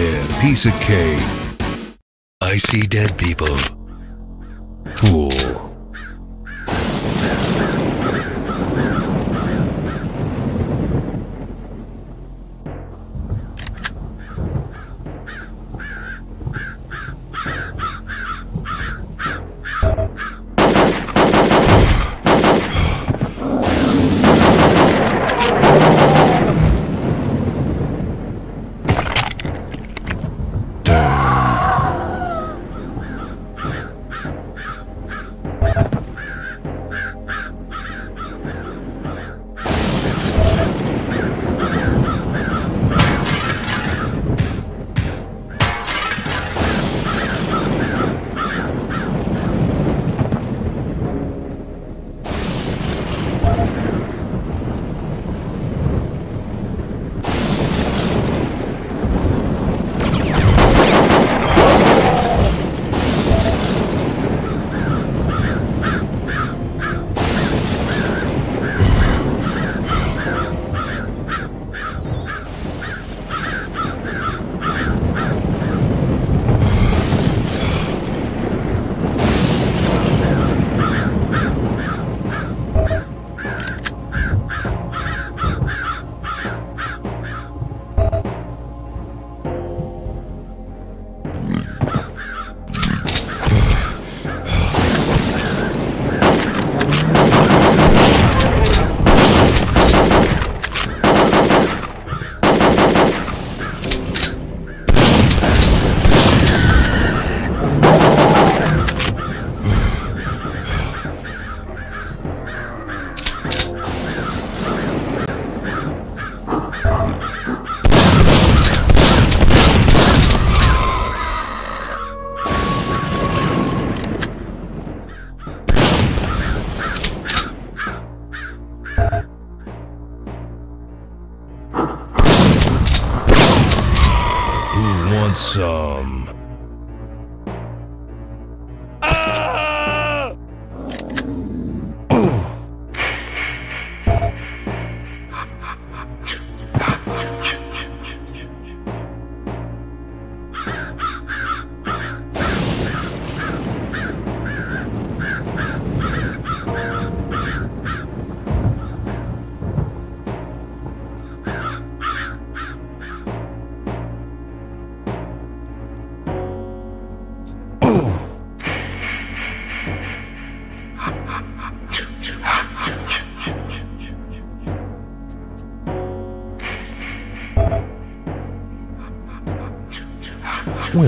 Yeah, piece of cake. I see dead people. Cool.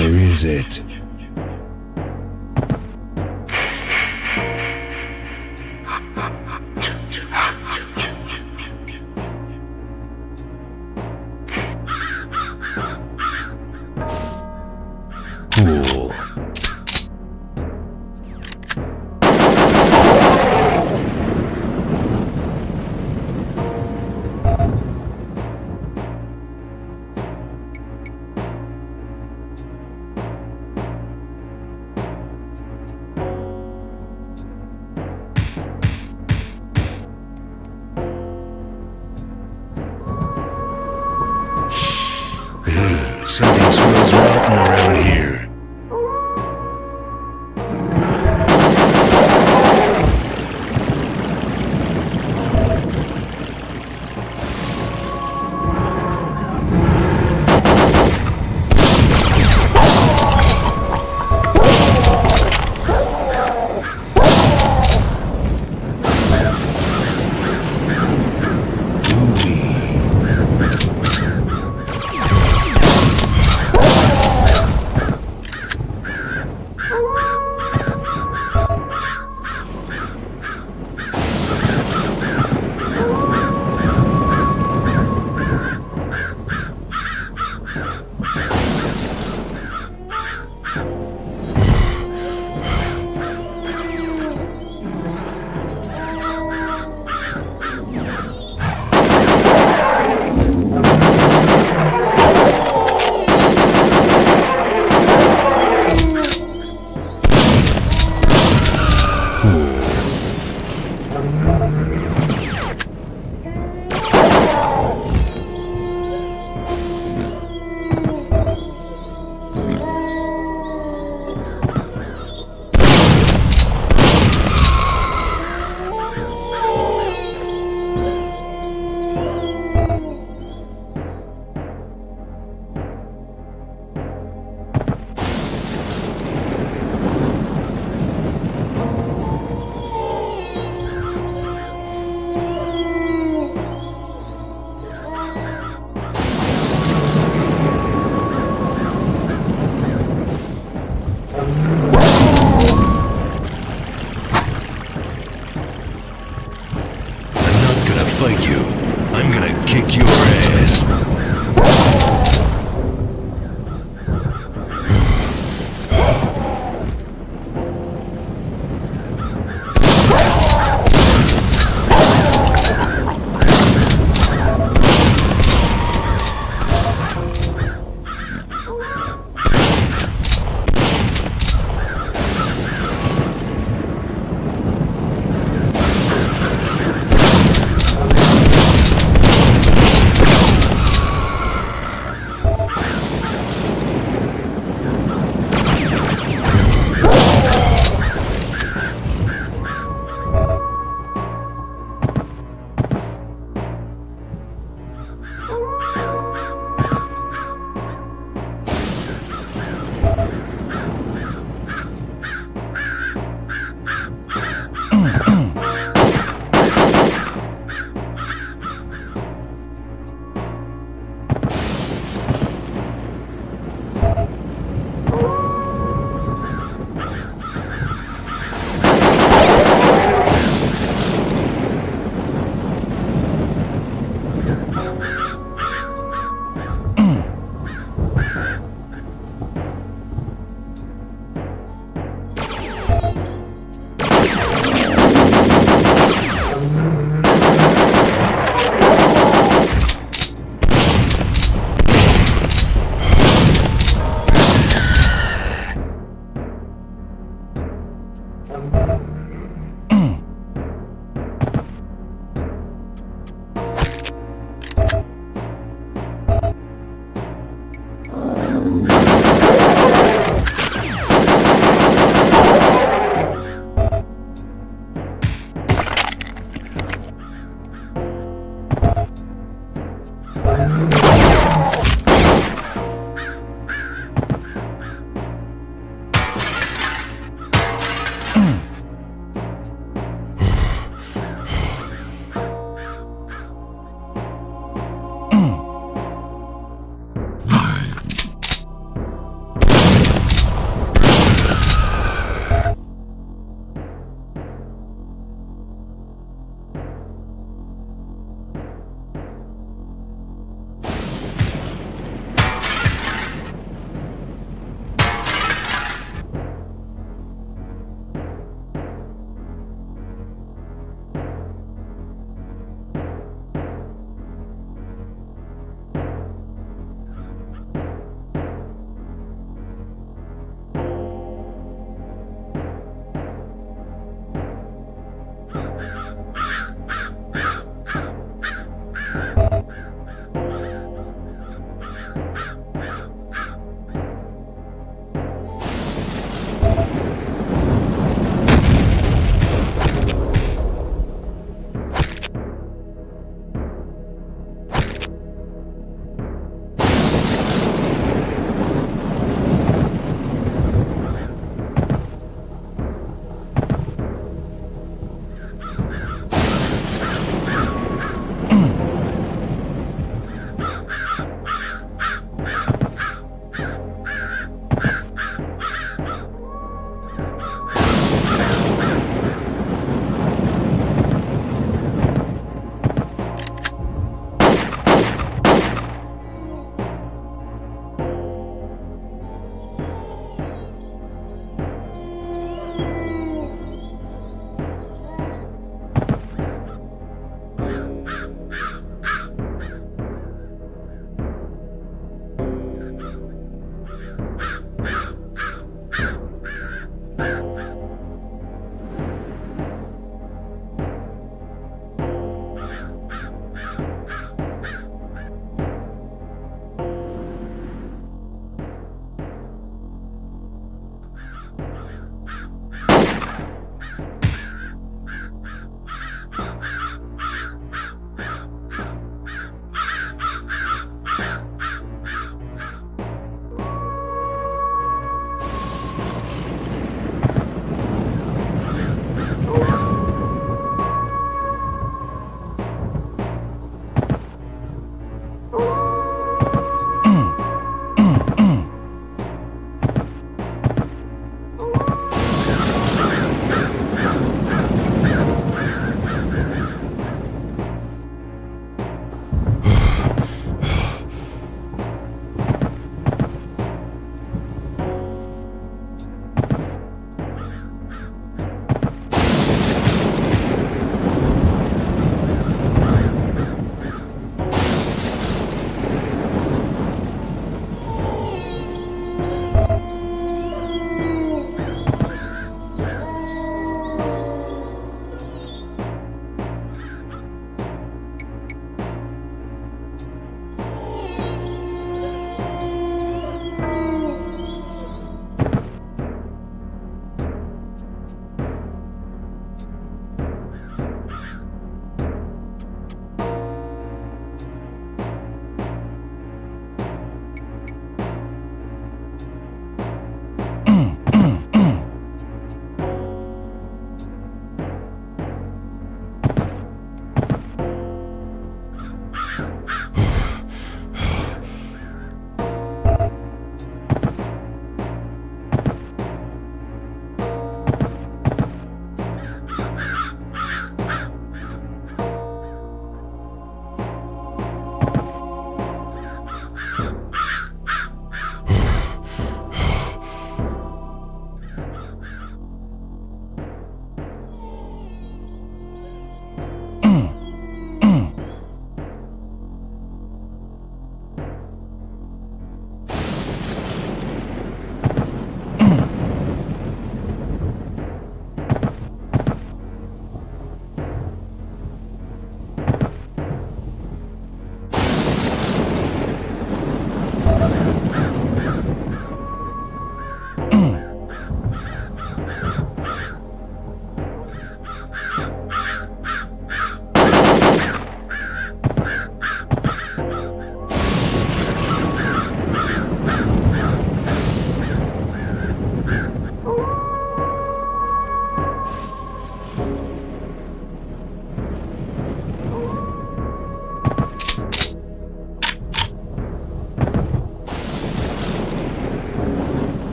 Where is it?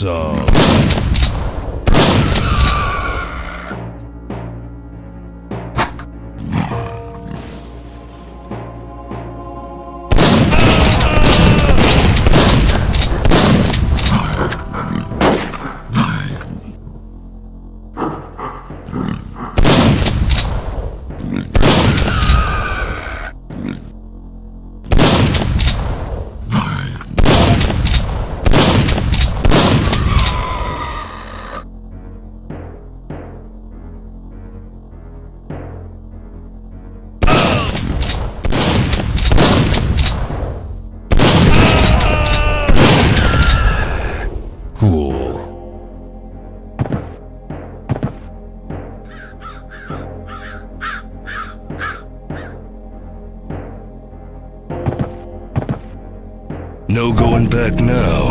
Who back now.